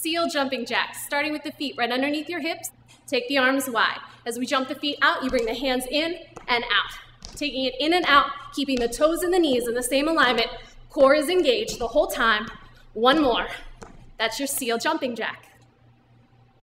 Seal jumping jacks, starting with the feet right underneath your hips. Take the arms wide. As we jump the feet out, you bring the hands in and out. Taking it in and out, keeping the toes and the knees in the same alignment. Core is engaged the whole time. One more. That's your seal jumping jack.